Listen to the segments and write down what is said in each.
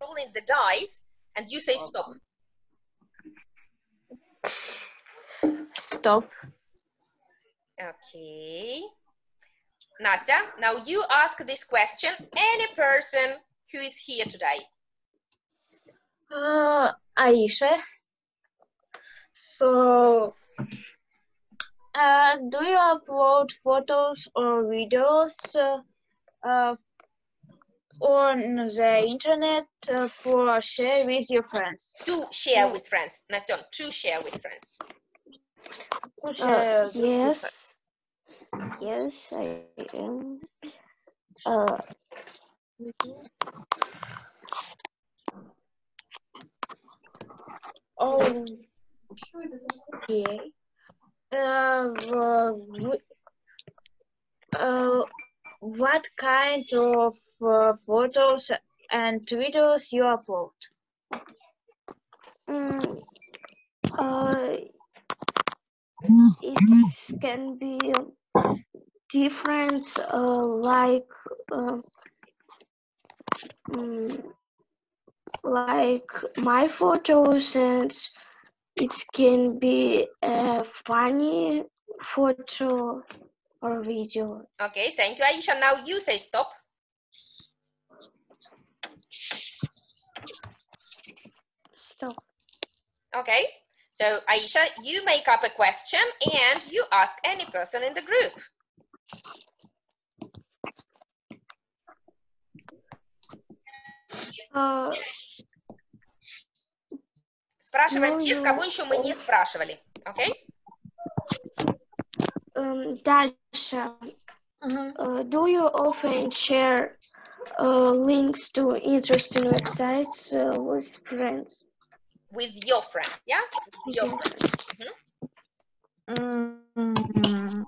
rolling the dice and you say stop. Stop. Okay. Nastya, now you ask this question any person who is here today. Uh, Aisha. So, uh, do you upload photos or videos uh, uh, on the internet uh, for share with your friends? To share with friends. Nastya, to share with friends. Uh, share with your yes. Yes, I am. Uh, Oh, okay. Uh, w- uh, what kind of uh, photos and videos you upload? mm, uh, it can be different, uh, like, uh, mm, like my photos, and it can be a funny photo or video. Okay, thank you, Aisha. Now you say stop. Stop. Okay. So Aisha, you make up a question and you ask any person in the group. Uh, Спрашиваем Ну, тех, ну, кого еще мы не спрашивали. Окей? um, дальше. Uh, do you often share uh, links to interesting websites uh, with friends? With your friend, yeah? With your Yeah. friend. Mm,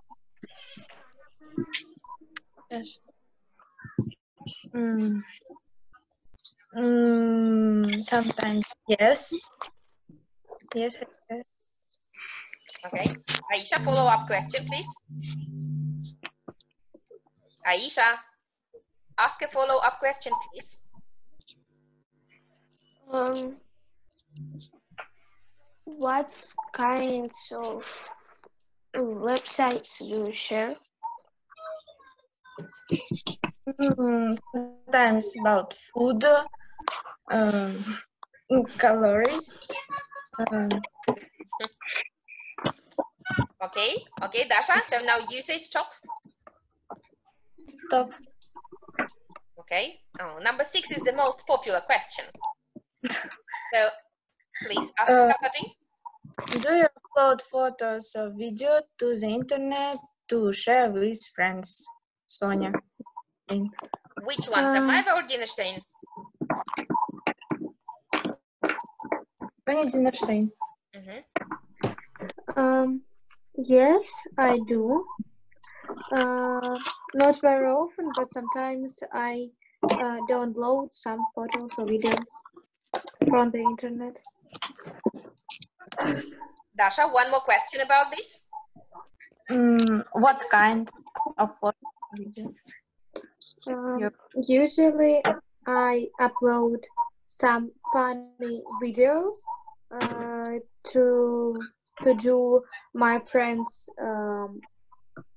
yes. Mm. Mm, sometimes yes. Yes. I- I- Okay. Aisha, follow up question, please. Aisha, ask a follow up question, please. Um, what kinds of websites do you share? Mm, sometimes about food, um, calories. Um, Okay, okay, Dasha. So now you say stop. Stop. Okay. Oh, number six is the most popular question. so please ask uh. Do you upload photos or video to the internet to share with friends? Sonia. Which one, the um, or Dinershtein? Соня Динерштейн. Mm -hmm. um, yes, I do. Uh, not very often, but sometimes I uh, download some photos or videos from the internet. Dasha, one more question about this. Mm, what kind of photo video? Um, Usually, I upload some funny videos uh, to to do my friends um,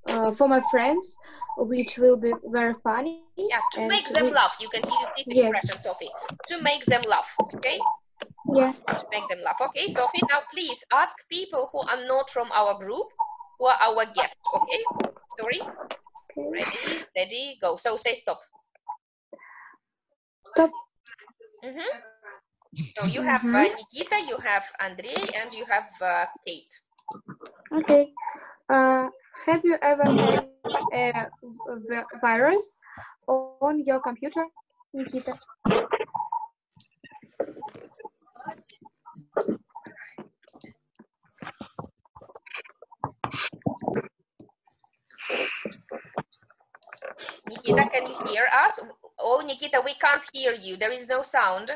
uh, for my friends, which will be very funny. Yeah, to and make them we- laugh. You can use this Yes. expression, Sophie. To make them laugh. Okay? Yeah. To make them laugh. Okay, Sophie, now please ask people who are not from our group, who are our guests. Okay? Sorry. Okay. Ready, steady, go. So say stop. Stop. Mhm. So you have uh, Nikita, you have Andrei, and you have uh, Kate. Okay. Uh, have you ever had a virus on your computer, Nikita? Nikita, can you hear us? Oh, Nikita, we can't hear you. There is no sound.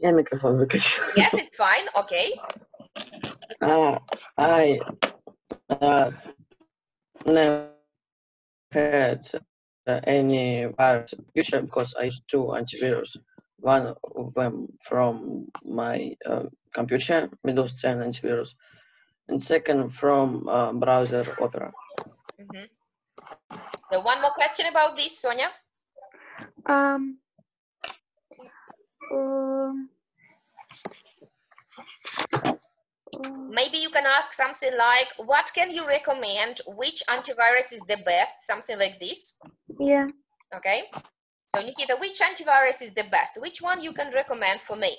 Я микрофон выключу. Yes, it's fine. Okay. Uh, I uh, never had uh, any virus future because I use two antivirus. One of them from my uh, computer, Windows 10 antivirus, and second from uh, browser Opera. Mhm. So one more question about this, Sonia. Um, um, Maybe you can ask something like, what can you recommend? Which antivirus is the best? Something like this. yeah. Okay. So Nikita, which antivirus is the best? Which one you can recommend for me?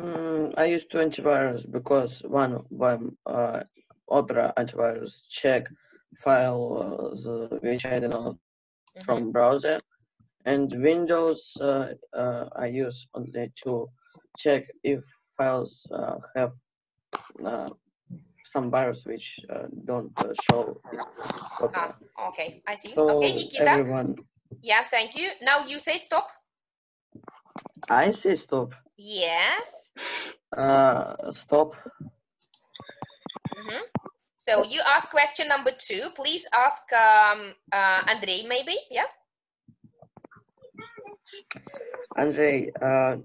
Mm, I use two antivirus because one of them, uh, Opera antivirus, check files uh, which I download Mhm. from browser, and Windows uh, uh, I use only to check if files uh, have uh, some virus which uh, don't uh, show Ah, okay, I see. So okay, Nikita. everyone, Yeah, thank you. Now you say stop. I say stop. Yes. Uh, stop. Mhm. So you ask question number two. Please ask um, uh, Andrei, maybe. Yeah. Andrei, uh,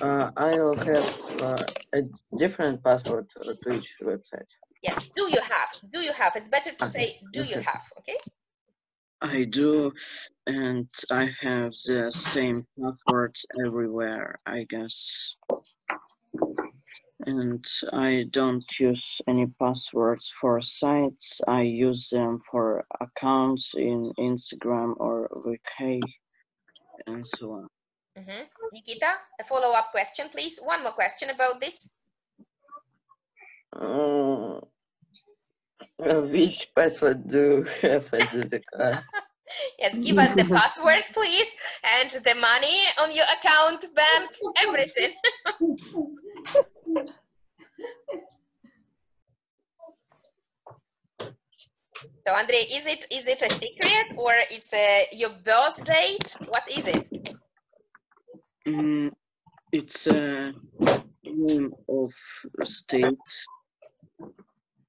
uh, I will have uh, a different password to each website. Yes. Do you have? Do you have? It's better to Okay, say do you have. Okay. I do, and I have the same password everywhere, I guess. And I don't use any passwords for sites. I use them for accounts in Instagram or VK and so on. Mhm. Nikita, a follow-up question, please. One more question about this. Uh, uh, which password do you have at the card? Yes, give us the password, please, and the money on your account, bank, everything. So, Andre, is it is it a secret or it's a, your birth date? What is it? Mm, it's a name of state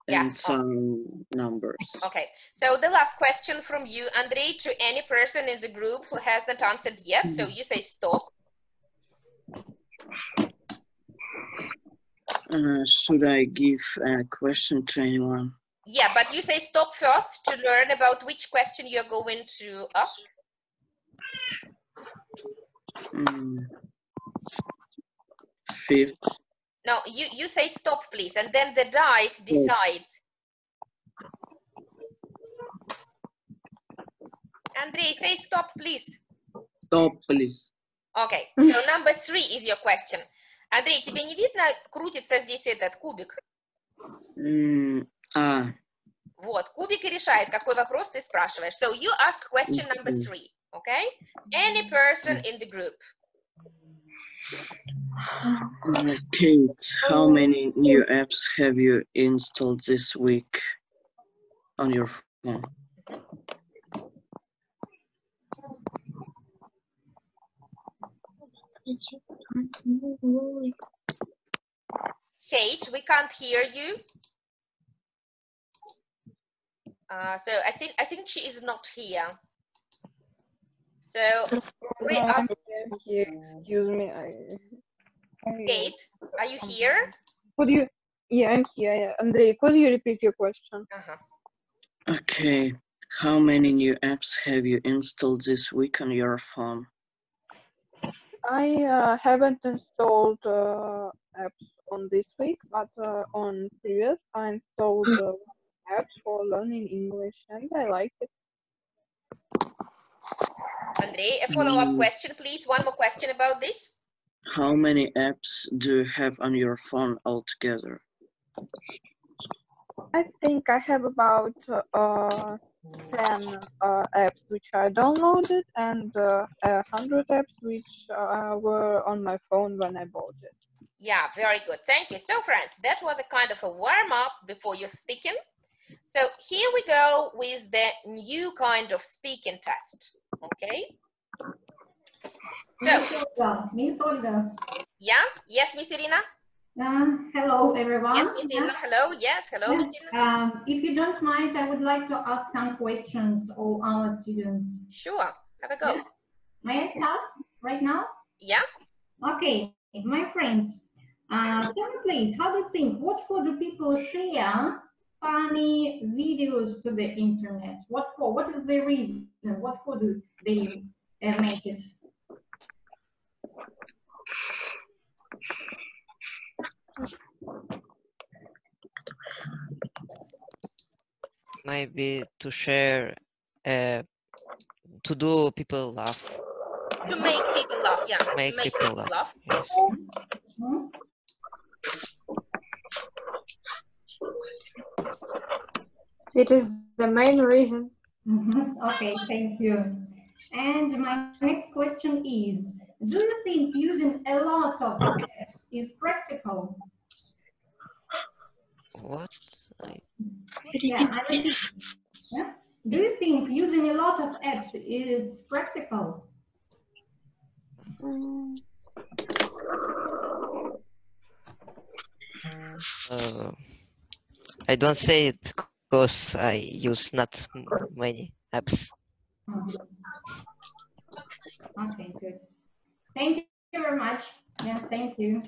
Yeah, and oh. some numbers. Okay, so the last question from you, Andre, to any person in the group who hasn't answered yet. So you say stop. Uh, should I give a question to anyone? Yeah, but you say stop first to learn about which question you're going to ask. Mm. Fifth. No, you, you say stop, please, and then the dice decide. Andrei, say stop, please. Stop, please. Okay, so number three is your question. Андрей, тебе не видно, крутится здесь этот кубик? Mm, ah, Вот, кубик и решает, какой вопрос ты спрашиваешь. So you ask question number Мгм. three, okay? Any person in the group. uh, Kate, how many new apps have you installed this week on your phone? Kate, we can't hear you. Uh, so I think I think she is not here. So we No, here. Excuse me. I, I- Kate, are you here? Could you? Yeah, I'm here. Yeah. Andrei, could you repeat your question? Uh-huh. Okay, how many new apps have you installed this week on your phone? I uh, haven't installed uh, apps on this week, but uh, on previous I installed uh, apps for learning English, and I like it. Andrei, a follow-up Mm. question, please. One more question about this. How many apps do you have on your phone altogether? I think I have about uh, 10 uh, apps which I downloaded and uh, a hundred apps which uh, were on my phone when I bought it. Yeah, very good. Thank you. So, friends, that was a kind of a warm up before you're speaking. So, here we go with the new kind of speaking test. Okay. So, Miss Olga, yeah, yes, Miss Irina? Uh, hello, everyone. Yes, Miss Dina, hello. Yes, hello, Miss Dina. Um, if you don't mind, I would like to ask some questions of our students. Sure, have a go. Yeah. May I start right now? Yeah. Okay, my friends, uh, tell me please, how do you think, what for do people share funny videos to the internet? What for? What is the reason? What for do they uh, make it? maybe to share uh, to do people laugh To make people laugh, yeah. to make people laugh yes It is the main reason. Mhm, Okay, thank you. And my next question is, do you think using a lot of apps is practical? what I, Yeah, I mean, yeah. Do you think using a lot of apps is practical? uh, I don't say it because I use not many apps. Okay, good. Thank you very much. Yeah, thank you.